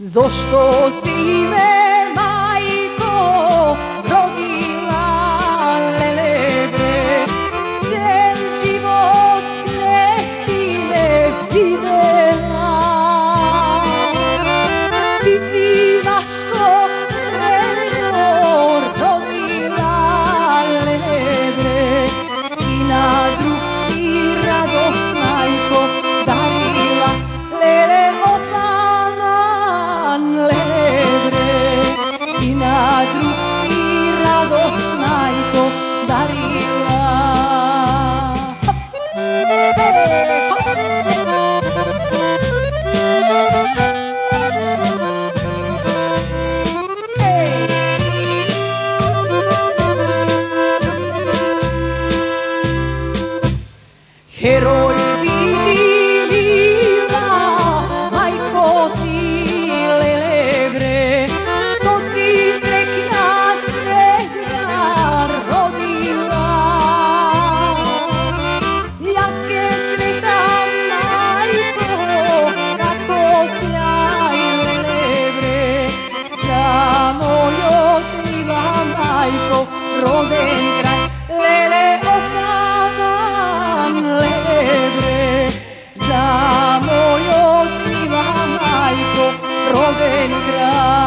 Zašto si me Heroi vinilina, mai cotilele evre, toți se chiați zgar rodina. Las que se tan naipo, ca cotiaile evre, samo yo tiva naipo rodina. graça.